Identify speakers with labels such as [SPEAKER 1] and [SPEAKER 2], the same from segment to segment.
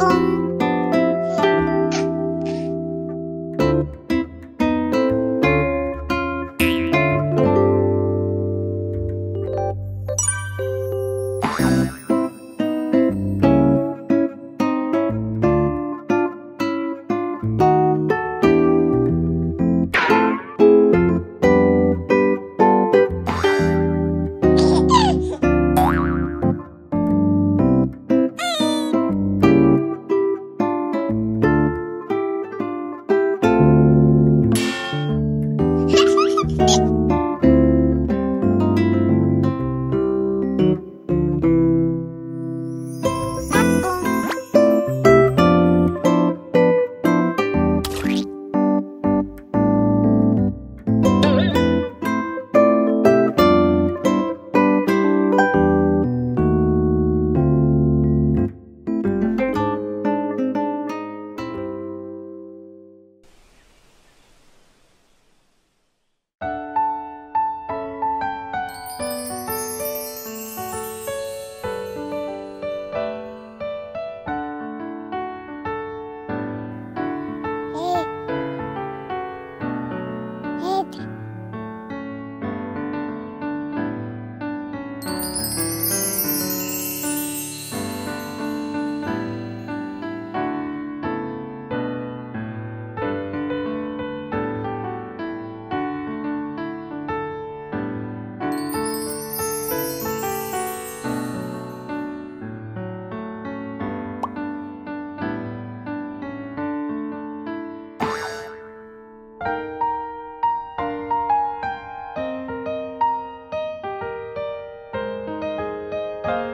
[SPEAKER 1] Um. thank you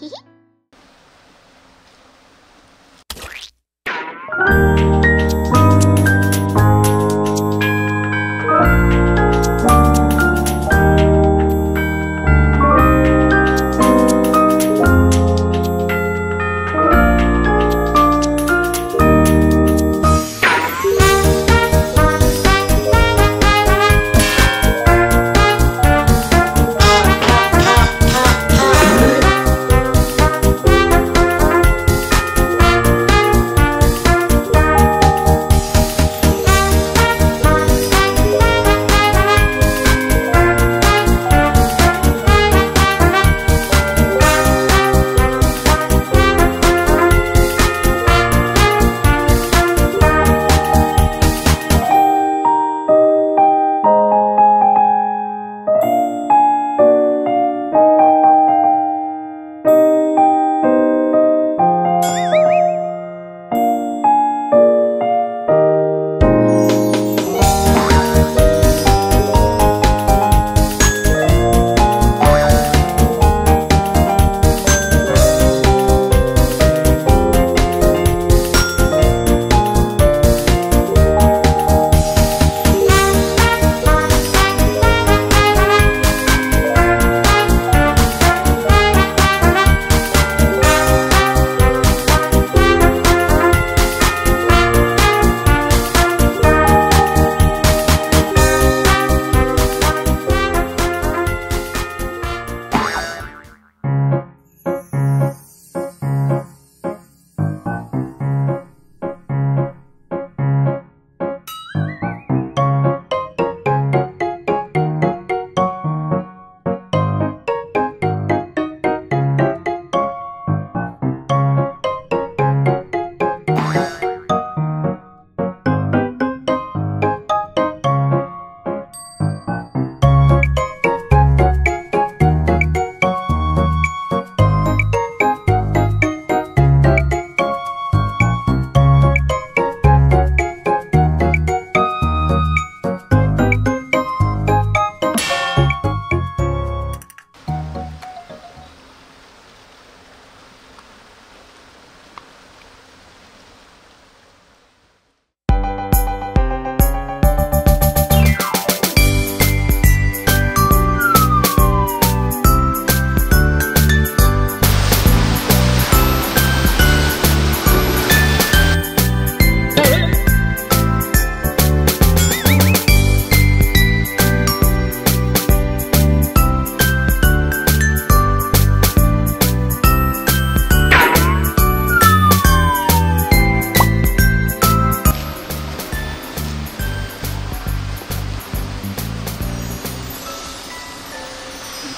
[SPEAKER 1] ヒヒ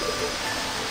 [SPEAKER 1] あ